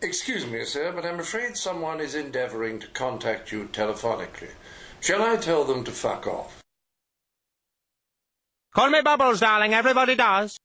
Excuse me, sir, but I'm afraid someone is endeavouring to contact you telephonically. Shall I tell them to fuck off? Call me Bubbles, darling. Everybody does.